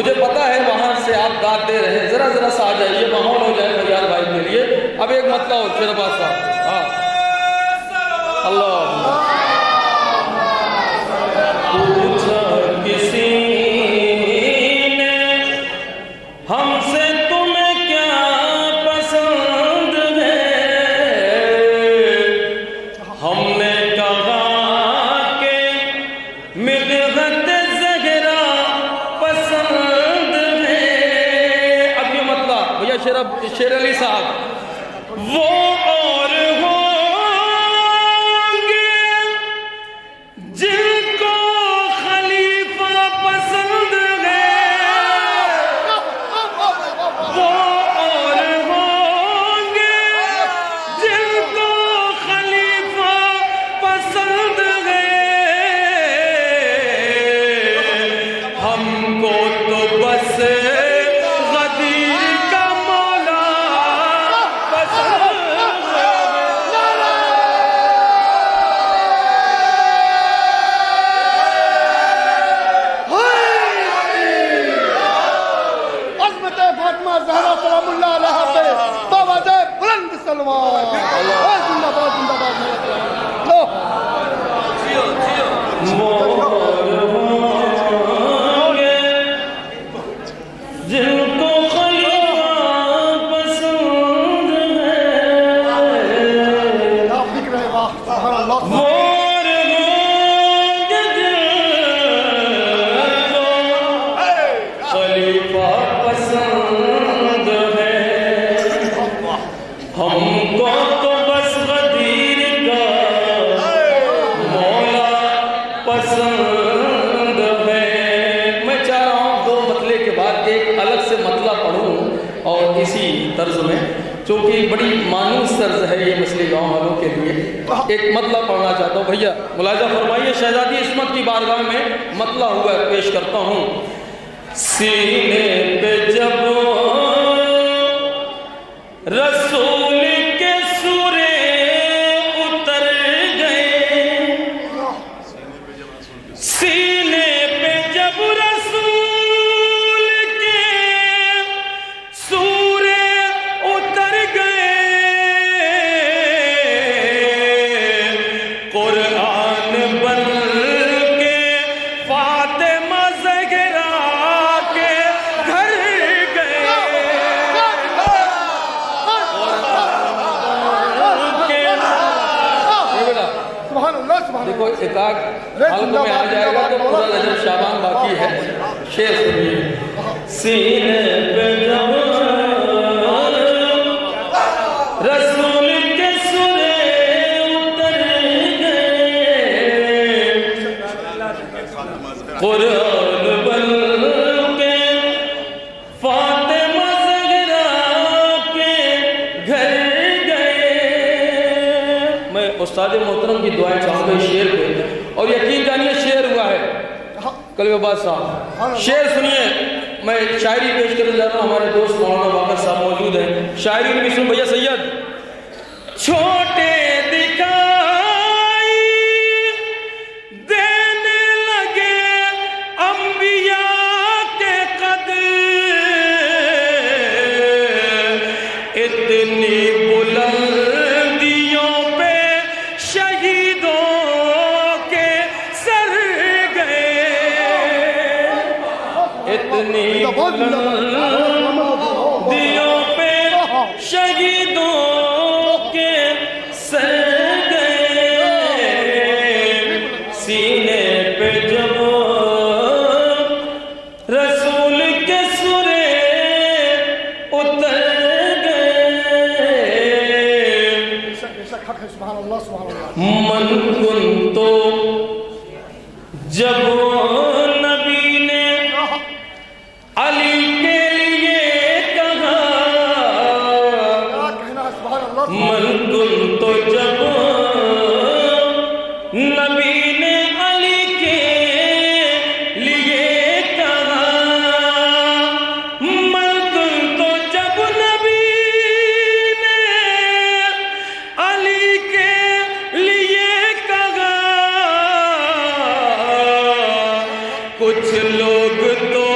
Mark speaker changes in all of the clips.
Speaker 1: مجھے پتا ہے وہاں سے آپ داد دے رہے ہیں۔ ذرا ذرا سا آ جائیے، ماحول ہو جائے فریاد بھائی کے لیے۔ اب ایک مطلب ہو شیر صاحب۔ ہاں۔ اللہ۔ شیر علی صاحب ایک مطلع پڑھنا چاہتا ہوں۔ بھیا، ملاحظہ فرمائیے، شہزادی عصمت کی بارگاہ میں مطلع ہوا پیش کرتا ہوں۔ سینے پہ جب رسول
Speaker 2: سبحان
Speaker 1: حلق میں آ جائے گا تو پورا رجب شابان باقی ہے۔ شیر سنیے۔ سینے پہ جب رسول کے سرے اتر گئے۔ قرآن استاد محترم کی دعائیں چاہوں گا اس شعر پہ اور یقین جانیے شعر ہوا ہے۔ کلو عباس صاحب شعر سنیے میں شاعری پیش کرنے جا رہا ہوں ہمارے دوست مولانا باقر صاحب موجود ہیں۔ شاعری میں بھی سن بھیا سید۔ چھوٹے اتنی بلندیوں جب کچھ لوگ تو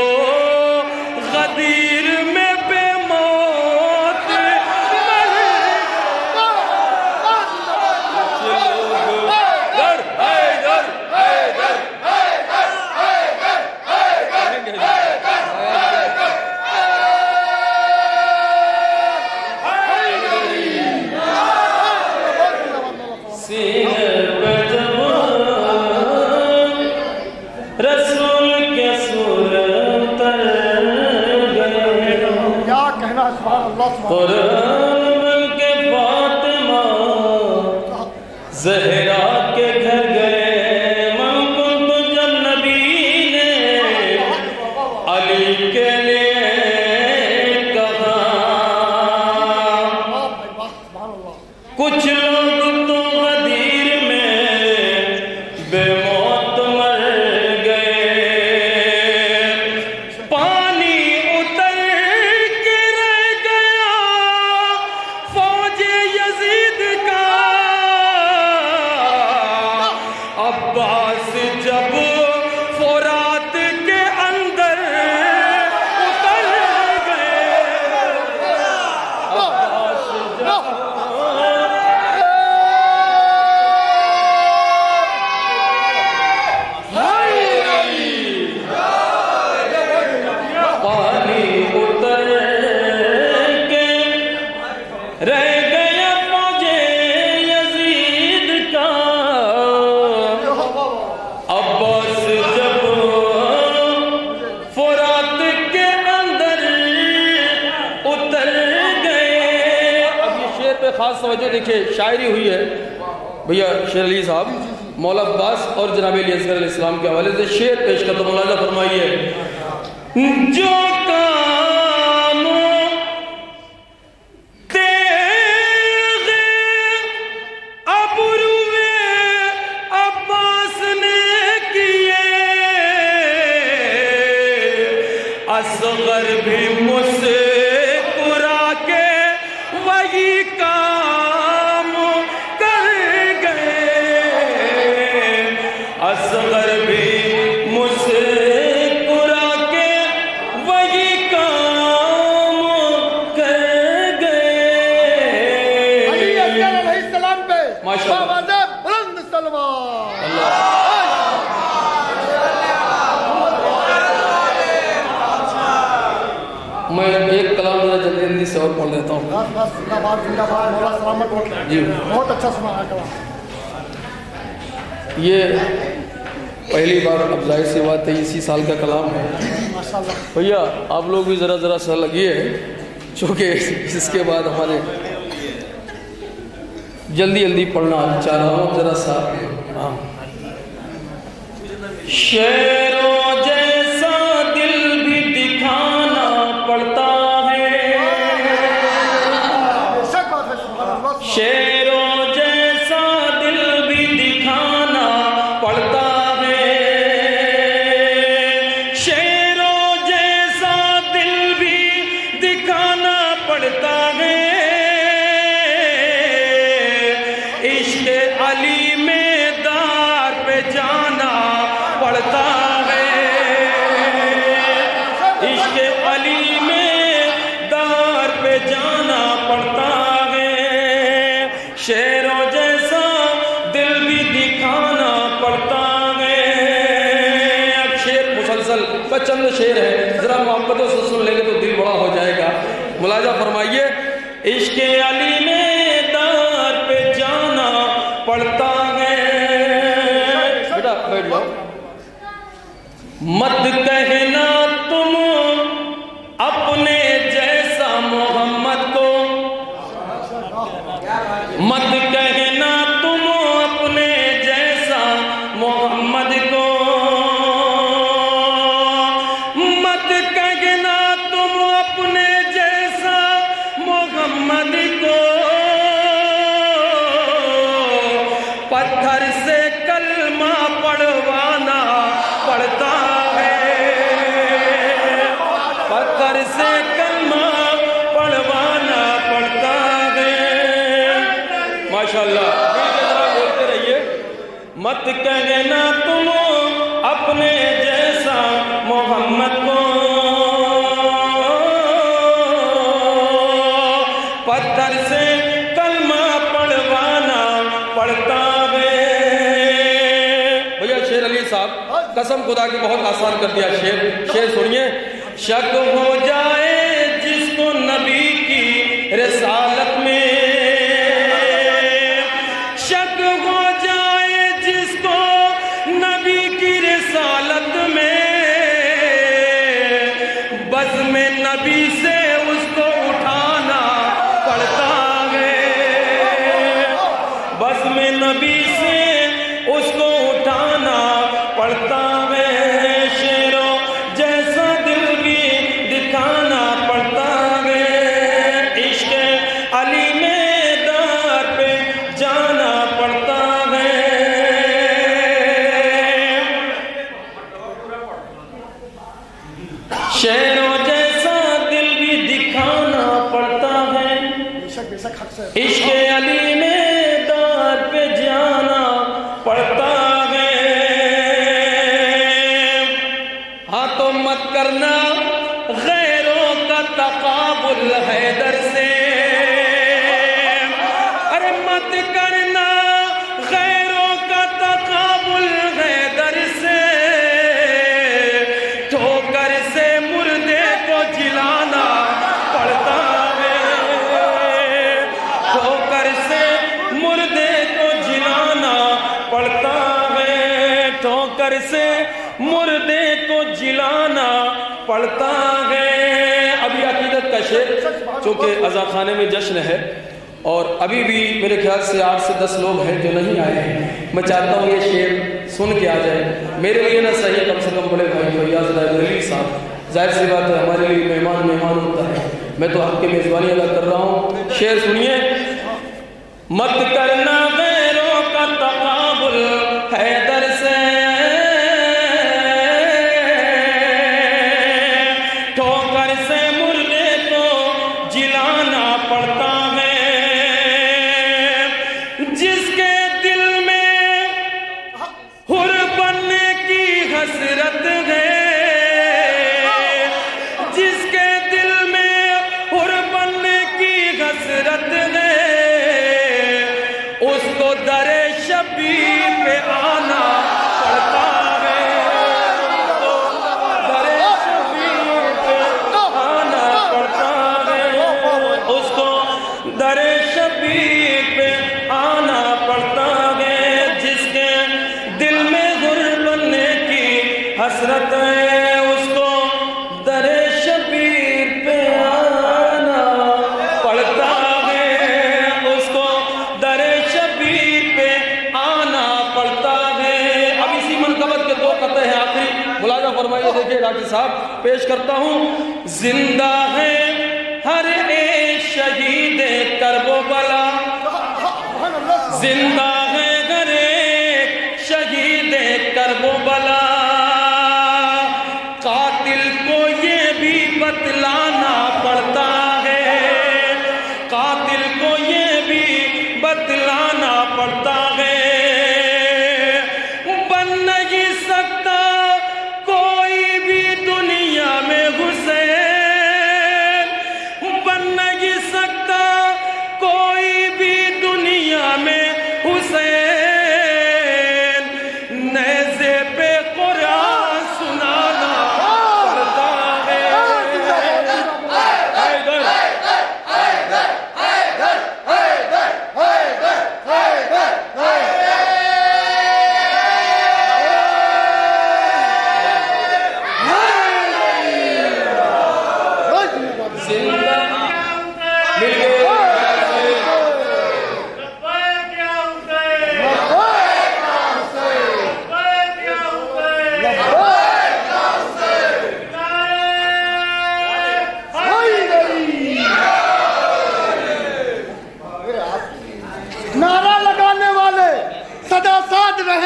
Speaker 1: قرآن کے فاطمہ زہرہ خاص توجہ دیکھیں شاعری ہوئی ہے۔ بھیا، شیر علی صاحب، مولا عباس اور جناب علی اصغر علیہ السلام کے حوالے سے شعر پیش کرتا ہوں ملاحظہ فرمائیے۔ جو کام تیغ عباس نے کیے۔ اصغر بھی مسکرا اور پڑھ لیتا ہوں۔ جی۔
Speaker 2: بہت اچھا سنا
Speaker 1: یہ پہلی بار اب ظاہر سی بات ہے اسی سال کا کلام ہے۔ بھیا آپ لوگ بھی ذرا ذرا سا لگیے چونکہ اس کے بعد ہمارے جلدی جلدی پڑھنا چاہ رہا ہوں ذرا سا۔ ہاں۔ شیروں جیسا غزل بس چند شیر ہے ذرا محبتوں سے سن لیں گے تو دل بڑا ہو جائے گا۔ ملاحظہ فرمائیے۔ عشق علی میں دار پہ جانا پڑتا ہے۔ بیٹا بیٹھ جاؤ۔ مت محمد کو پتھر سے کلمہ پڑھوانا پڑتا ہے پتھر سے کلمہ پڑھوانا پڑتا ہے ماشاءاللہ بولتے رہیے مت کہنا تم اپنے جیسا محمد کو سے کلمہ پڑھوانا پڑھتا شیر علی صاحب قسم خدا کی بہت آسان کر دیا شیر شیر سنیے شک ہو جائے جس کو نبی کی رسالت میں شک ہو جائے جس کو نبی کی رسالت میں بس میں نبی سے 다. کرنا غیروں کا تقابل ہے در سے۔ ارے مت کرنا غیروں کا تقابل ہے در سے۔ ٹھوکر سے
Speaker 2: مردے کو
Speaker 1: جلانا پڑتا ہے۔ ٹھوکر سے مردے کو جلانا پڑتا ہے۔ ٹھوکر سے مردے کو جلانا پڑھتا ہے۔ ابھی عقیدت کا شعر، چونکہ ازا خانے میں جشن ہے۔ اور ابھی بھی میرے خیال سے آٹھ سے دس لوگ ہیں جو نہیں آئے ہیں۔ میں چاہتا ہوں یہ شعر
Speaker 2: سن کے آ جائے۔ میرے لیے
Speaker 1: نہ صحیح
Speaker 2: کم سے کم بڑے بھائی فیاض لائبریری صاحب۔ ظاہر سی بات ہے، ہمارے لیے مہمان مہمان ہوتا ہے۔ میں تو آپ کی میزبانی ادا کر رہا ہوں۔ شعر سنیے۔ مت
Speaker 1: کرنا۔
Speaker 2: حسرت
Speaker 1: ہے اس کو
Speaker 2: در شبیر پہ
Speaker 1: آنا۔ پڑتا
Speaker 2: ہے اس کو در شبیر پہ آنا۔ پڑتا ہے۔ اب اسی منقبت کے دو
Speaker 1: قطع
Speaker 2: ہیں آخری۔
Speaker 1: ملازہ فرمائیے دیکھیں ڈاکٹر صاحب، پیش کرتا ہوں۔ زندہ ہے ہر ایک شہید کرب و بلا
Speaker 3: زندہ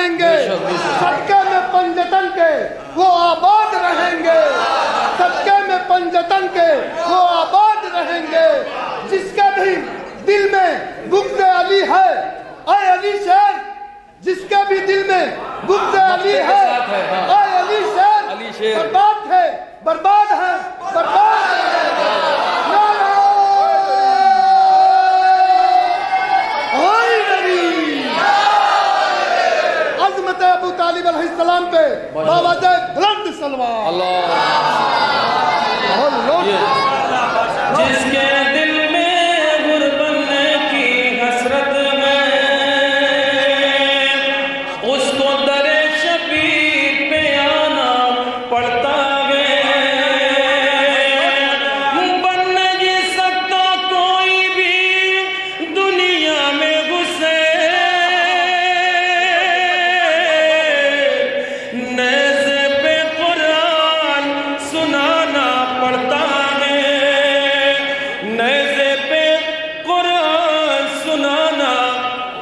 Speaker 3: رہیں گے صدقے میں پنجتن کے وہ آباد رہیں گے۔ صدقے
Speaker 4: میں پنجتن کے وہ
Speaker 3: آباد رہیں گے۔ جس کے بھی دل میں بغض علی ہے اے علی شیر جس کے بھی دل میں بغض علی ہے اے علی شیر برباد ہے برباد ہے برباد ہے۔ نام پہ بابا بلند سلوار۔ اللہ۔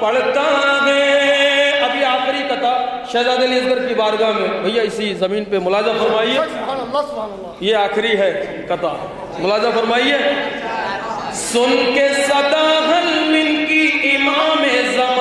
Speaker 3: پڑھتا ہے۔ ابھی آخری قطع شہزاد علی
Speaker 4: اصغر کی بارگاہ میں۔
Speaker 1: بھیا، اسی زمین پہ ملازہ فرمائیے۔ یہ آخری ہے قطع ملازہ فرمائیے۔ سن کے صدا حل من کی امام زمان